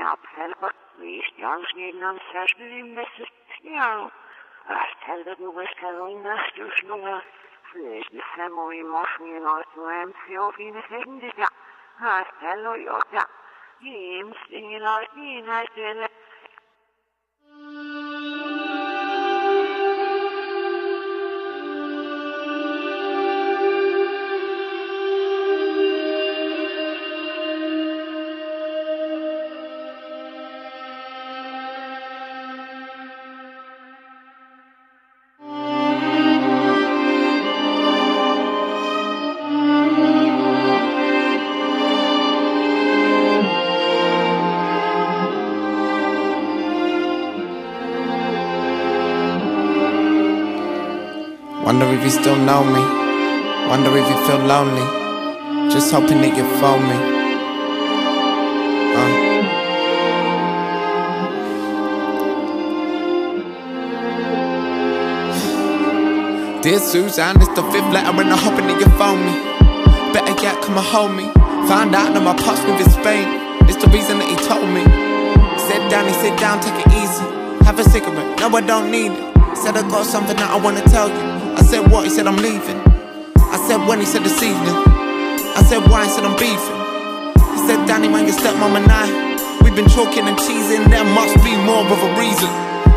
Absolut nicht. Już nie nam strasznym bez istniał. A wtedy byłeś karolnach już numer. Wtedy samo i mocnie nosiłem psiowi wysiędzia. A wtedy i ota. I im z tymi ludźmi na tyle Wonder if you still know me. Wonder if you feel lonely. Just hoping that you phone me. Dear Suzanne, it's the fifth letter and I'm hoping that you phone me. Better yet, come and hold me. Found out that my pops moved to Spain. It's the reason that he told me. Sit down, he sit down, take it easy. Have a cigarette, no, I don't need it. Said I got something that I wanna tell you. I said what? He said I'm leaving. I said when? He said this evening. I said why? He said I'm beefing. He said Danny man, your stepmom and I, we've been talking and cheesing. There must be more of a reason.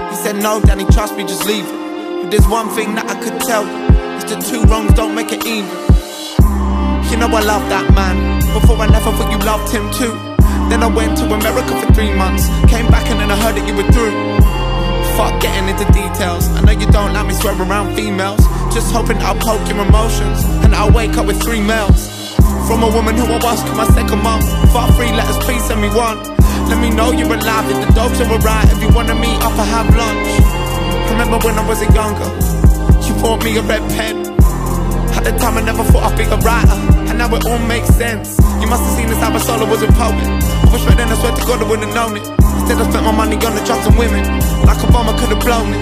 He said no, Danny, trust me, just leave it. If there's one thing that I could tell you, it's the two wrongs don't make it even. You know I love that man. Before I never thought you loved him too. Then I went to America for three months. Came back and then I heard that you were through. Fuck getting into details. I know you don't like me swear around females. Just hoping I'll poke your emotions and I'll wake up with three mails. From a woman who I was to my second mom. Fuck three letters, please send me one. Let me know you're alive, if the dogs are alright. If you wanna meet up or have lunch. Remember when I was a younger, you bought me a red pen. At the time I never thought I'd be a writer, and now it all makes sense. You must have seen this album solo was a poet. Was then, I swear to God I wouldn't known it. Instead I spent my money on the drugs and women, like Obama could have blown it.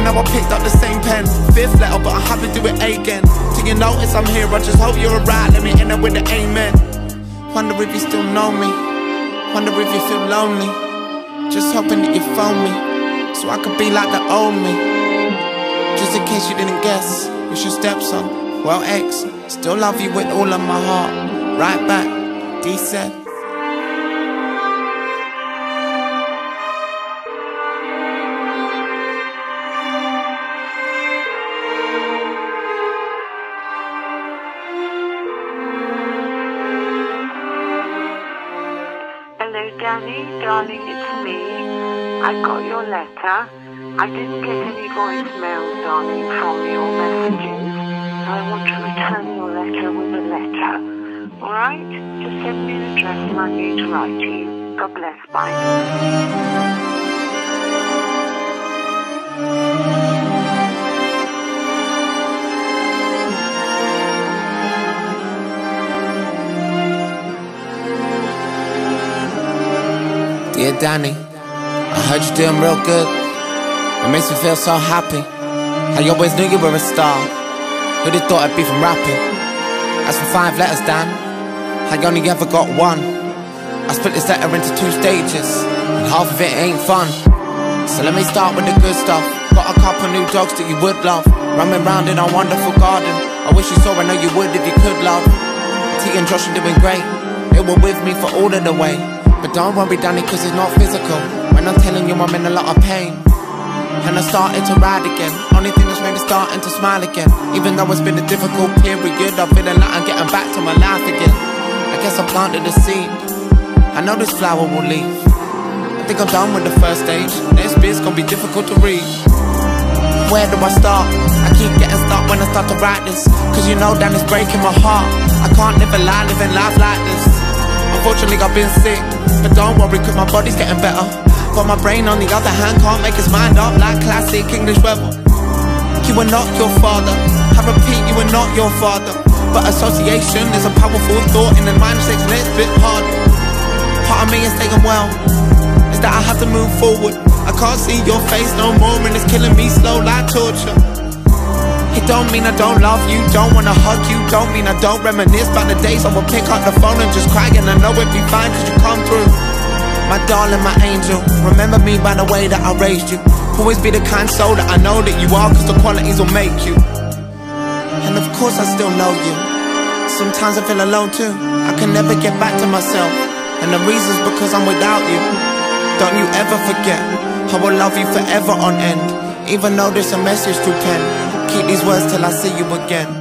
And now I picked up the same pen, fifth letter, but I have to do it again. Till you notice I'm here, I just hope you're alright. Let me end up with the amen. Wonder if you still know me. Wonder if you feel lonely. Just hoping that you phone me, so I could be like the old me. Just in case you didn't guess, it's your stepson. Well, ex, still love you with all of my heart. Write back, D said. Danny, darling, it's me. I got your letter. I didn't get any voicemail, darling, from your messages. I want to return your letter with a letter. Alright? Just send me an address and I need to write to you. God bless, bye. Dear Danny, I heard you doing real good. It makes me feel so happy. I always knew you were a star. Who'd have thought I'd be from rapping? As for five letters, Dan, I only ever got one. I split this letter into two stages, and half of it ain't fun. So let me start with the good stuff. Got a couple new dogs that you would love. Roaming round in our wonderful garden. I wish you saw, I know you would if you could love. T and Josh are doing great. They were with me for all of the way. But don't worry, Danny, cause it's not physical. When I'm telling you I'm in a lot of pain. And I started to ride again. Only thing that's made me starting to smile again. Even though it's been a difficult period, I'm feeling like I'm getting back to my life again. I guess I planted a seed. I know this flower will leave. I think I'm done with the first stage. Next bit's gonna be difficult to read. Where do I start? I keep getting stuck when I start to write this. Cause you know that it's breaking my heart. I can't live a lie living life like this. Unfortunately, I've been sick. But don't worry, cause my body's getting better. But my brain, on the other hand, can't make its mind up like classic English weather. You are not your father. I repeat, you are not your father. But association is a powerful thought in the mind and it's a bit hard. Part of me is staying well. Is that I have to move forward. I can't see your face no more, and it's killing me slow like torture. It don't mean I don't love you, don't wanna hug you, don't mean I don't reminisce about the days I would pick up the phone and just cry and I know it'd be fine cause you through. darling, my angel. Remember me by the way that I raised you. Always be the kind soul that I know that you are, cause the qualities will make you. And of course, I still know you. Sometimes I feel alone too. I can never get back to myself. And the reason's because I'm without you. Don't you ever forget, I will love you forever on end. Even though there's a message to pen. Keep these words till I see you again.